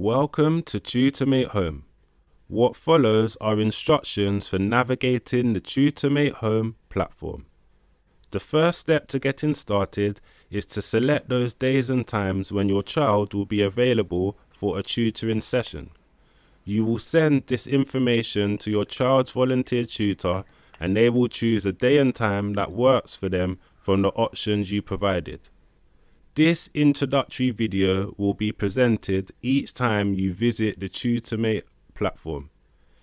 Welcome to TutorMate Home. What follows are instructions for navigating the TutorMate Home platform. The first step to getting started is to select those days and times when your child will be available for a tutoring session. You will send this information to your child's volunteer tutor and they will choose a day and time that works for them from the options you provided. This introductory video will be presented each time you visit the TutorMate platform.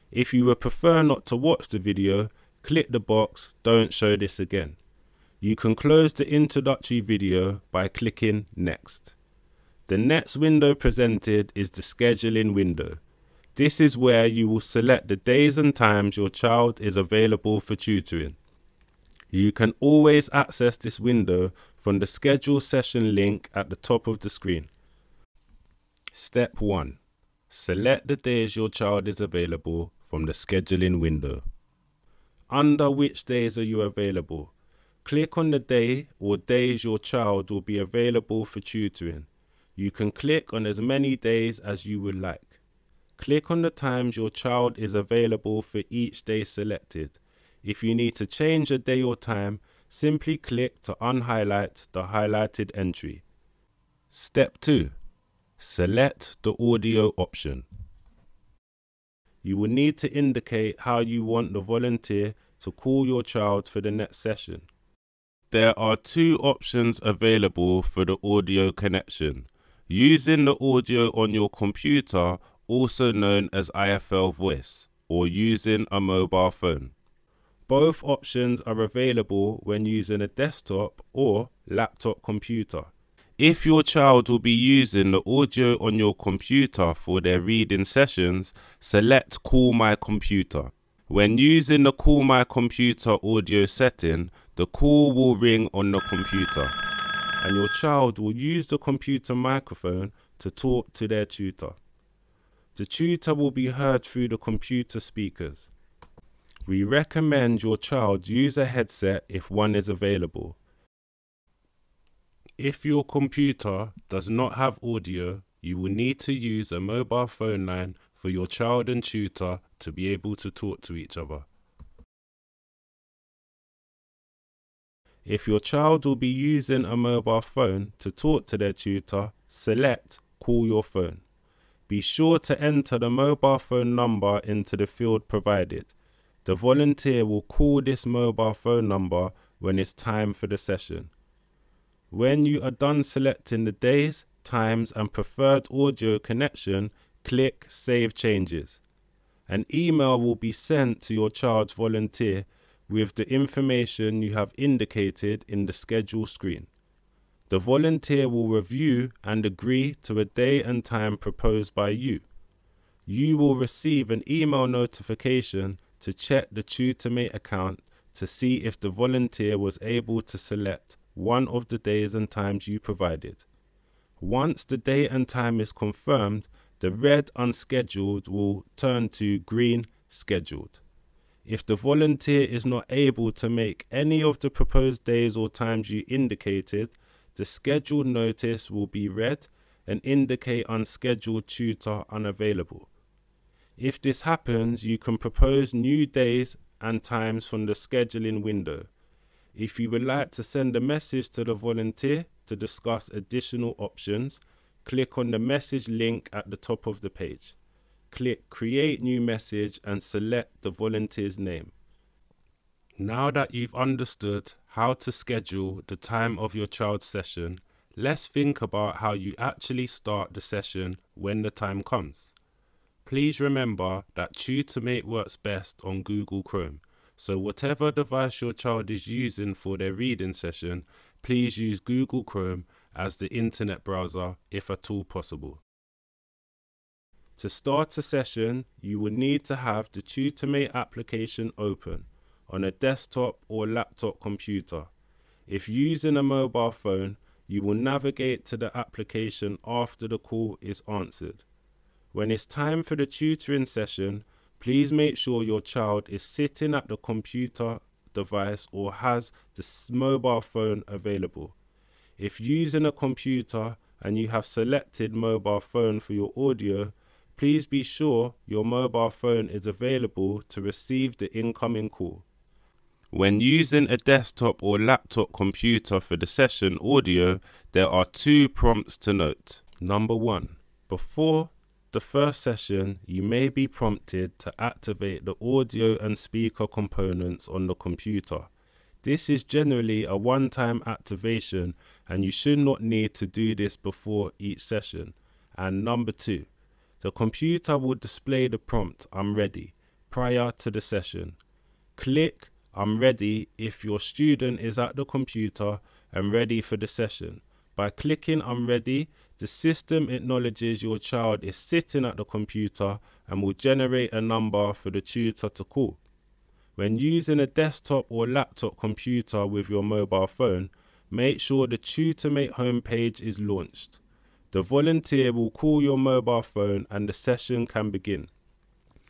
If you would prefer not to watch the video, click the box Don't show this again. You can close the introductory video by clicking Next. The next window presented is the scheduling window. This is where you will select the days and times your child is available for tutoring. You can always access this window from the schedule session link at the top of the screen. Step 1. Select the days your child is available from the scheduling window. Under which days are you available? Click on the day or days your child will be available for tutoring. You can click on as many days as you would like. Click on the times your child is available for each day selected. If you need to change a day or time, simply click to unhighlight the highlighted entry. Step 2. Select the audio option. You will need to indicate how you want the volunteer to call your child for the next session. There are two options available for the audio connection. Using the audio on your computer, also known as IFL voice, or using a mobile phone. Both options are available when using a desktop or laptop computer. If your child will be using the audio on your computer for their reading sessions, select Call My Computer. When using the Call My Computer audio setting, the call will ring on the computer and your child will use the computer microphone to talk to their tutor. The tutor will be heard through the computer speakers. We recommend your child use a headset if one is available. If your computer does not have audio, you will need to use a mobile phone line for your child and tutor to be able to talk to each other. If your child will be using a mobile phone to talk to their tutor, select Call Your Phone. Be sure to enter the mobile phone number into the field provided. The volunteer will call this mobile phone number when it's time for the session. When you are done selecting the days, times and preferred audio connection, click Save Changes. An email will be sent to your child's volunteer with the information you have indicated in the schedule screen. The volunteer will review and agree to a day and time proposed by you. You will receive an email notification to check the TutorMate account to see if the volunteer was able to select one of the days and times you provided. Once the day and time is confirmed, the red unscheduled will turn to green scheduled. If the volunteer is not able to make any of the proposed days or times you indicated, the scheduled notice will be red and indicate unscheduled tutor unavailable. If this happens, you can propose new days and times from the scheduling window. If you would like to send a message to the volunteer to discuss additional options, click on the message link at the top of the page. Click create new message and select the volunteer's name. Now that you've understood how to schedule the time of your child's session, let's think about how you actually start the session when the time comes. Please remember that TutorMate works best on Google Chrome, so whatever device your child is using for their reading session, please use Google Chrome as the internet browser if at all possible. To start a session, you will need to have the TutorMate application open on a desktop or laptop computer. If using a mobile phone, you will navigate to the application after the call is answered. When it's time for the tutoring session, please make sure your child is sitting at the computer device or has the mobile phone available. If using a computer, and you have selected mobile phone for your audio, please be sure your mobile phone is available to receive the incoming call. When using a desktop or laptop computer for the session audio, there are two prompts to note. Number one, before the first session, you may be prompted to activate the audio and speaker components on the computer. This is generally a one-time activation and you should not need to do this before each session. And number two, the computer will display the prompt I'm ready prior to the session. Click I'm ready if your student is at the computer and ready for the session. By clicking I'm ready, the system acknowledges your child is sitting at the computer and will generate a number for the tutor to call. When using a desktop or laptop computer with your mobile phone, make sure the TutorMate homepage is launched. The volunteer will call your mobile phone and the session can begin.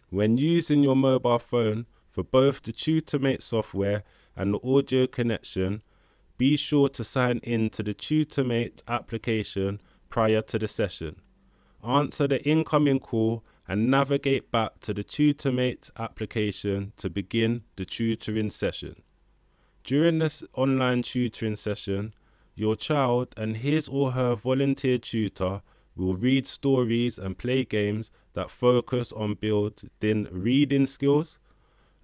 When using your mobile phone for both the TutorMate software and the audio connection, be sure to sign in to the TutorMate application prior to the session. Answer the incoming call and navigate back to the TutorMate application to begin the tutoring session. During this online tutoring session, your child and his or her volunteer tutor will read stories and play games that focus on building reading skills.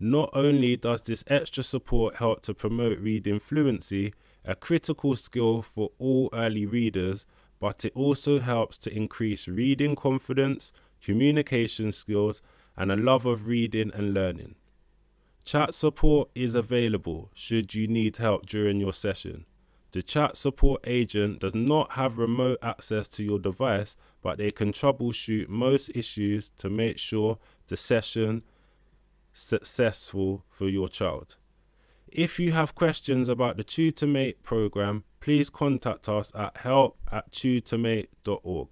Not only does this extra support help to promote reading fluency, a critical skill for all early readers, but it also helps to increase reading confidence, communication skills, and a love of reading and learning. Chat support is available should you need help during your session. The chat support agent does not have remote access to your device, but they can troubleshoot most issues to make sure the session successful for your child. If you have questions about the TutorMate program, please contact us at help at tutormate.org.